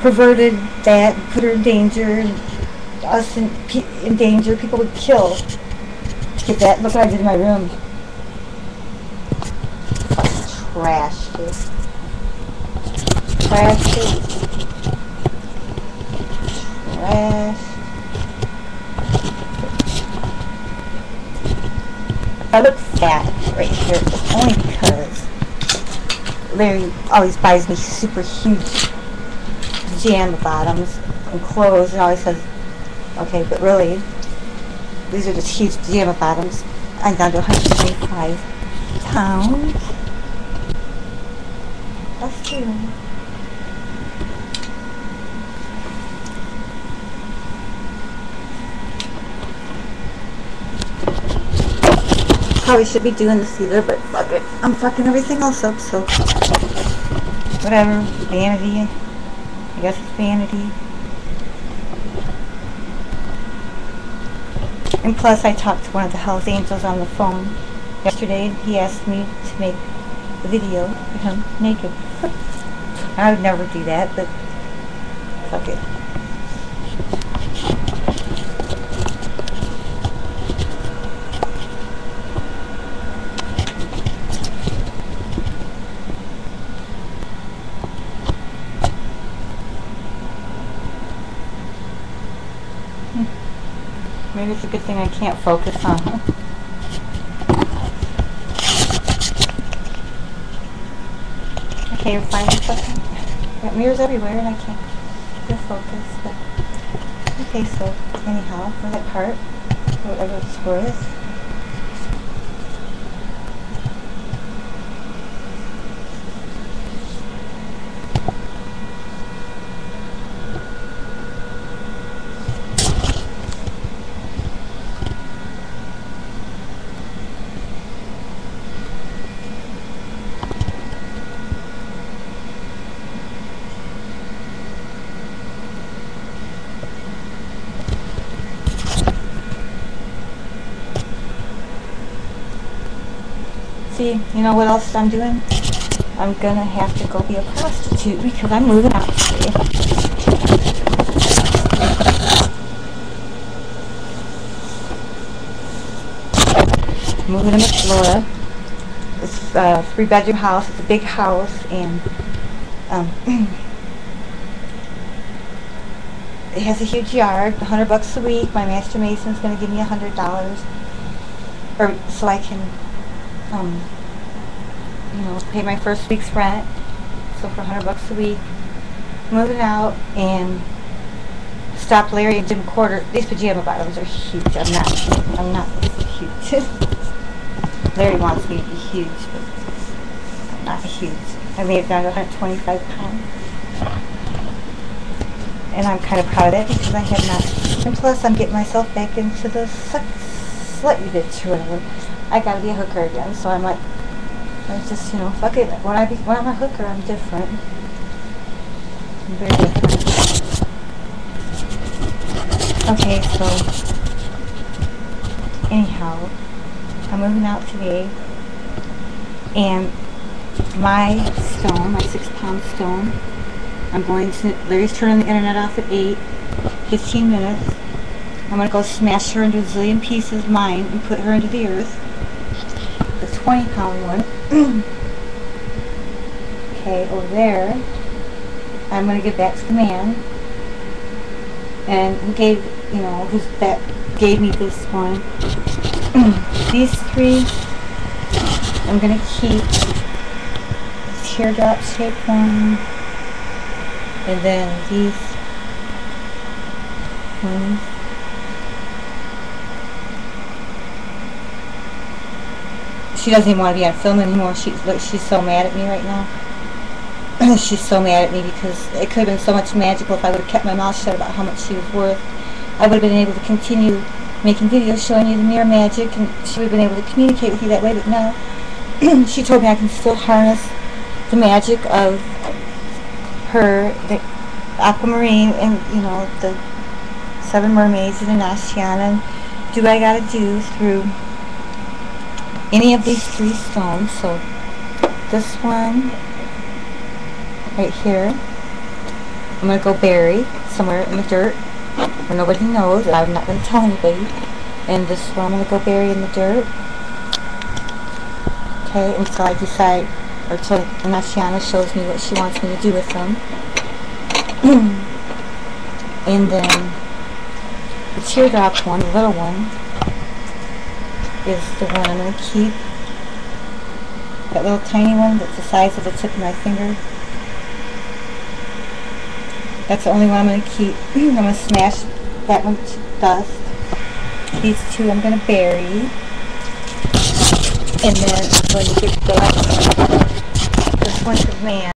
perverted that, put her in danger, us in, in danger, people would kill to get that. Look what I did in my room. Fucking trash, dude. Trash, dude. Trash. I look fat right here, only because Larry always buys me super huge pajama bottoms and clothes and always says, okay, but really, these are just huge pajama bottoms. I'm down to 125 pounds. That's true. Probably should be doing this either, but fuck it. I'm fucking everything else up, so whatever. Vanity. Guess it's vanity. And plus, I talked to one of the Hells Angels on the phone yesterday, and he asked me to make a video of him naked. I would never do that, but fuck it. Maybe it's a good thing I can't focus on her. Okay, you're fine. Got mirrors everywhere and I can't get focus. Okay, so anyhow, for that part, whatever the score is. See, you know what else I'm doing? I'm gonna have to go be a prostitute because I'm moving out today. Moving to Florida. It's a three bedroom house. It's a big house and um, it has a huge yard, a hundred bucks a week. My master mason's gonna give me a hundred dollars, or so I can um, you know, pay my first week's rent, so for 100 bucks a week, moving out, and stop Larry and Jim Quarter. These pajama bottoms are huge. I'm not, I'm not huge. Larry wants me to be huge, but I'm not huge. I made it down to 125 pounds. And I'm kind of proud of that because I have not. And plus, I'm getting myself back into the slutty bitch or whatever. I gotta be a hooker again, so I'm like, I just, you know, fuck it. When I be, when I'm a hooker, I'm different. I'm very different. Okay, so anyhow, I'm moving out today, and my stone, my six pound stone, I'm going to, Larry's turning the internet off at 8, 15 minutes. I'm going to go smash her into a zillion pieces, mine, and put her into the earth. The 20 pound one. okay, over there, I'm going to give that to the man. And he gave, you know, his, that gave me this one. These three, I'm going to keep teardrop shaped one. And then these ones. She doesn't even want to be on film anymore. She's she's so mad at me right now. she's so mad at me because it could have been so much magical if I would have kept my mouth shut about how much she was worth. I would have been able to continue making videos showing you the mirror magic and she would have been able to communicate with you that way, but no. she told me I can still harness the magic of her, the aquamarine and, you know, the seven mermaids and Oceana and do what I gotta do through any of these three stones. So this one right here, I'm going to go bury somewhere in the dirt where nobody knows. I'm not going to tell anybody. And this one I'm going to go bury in the dirt. Okay, until I decide, or until Nashiana shows me what she wants me to do with them. and then the teardrop one, the little one, is the one I'm going to keep. That little tiny one that's the size of the tip of my finger. That's the only one I'm going to keep. I'm going to smash that one to dust. These two I'm going to bury. And then I'm going to get that. This one's a man.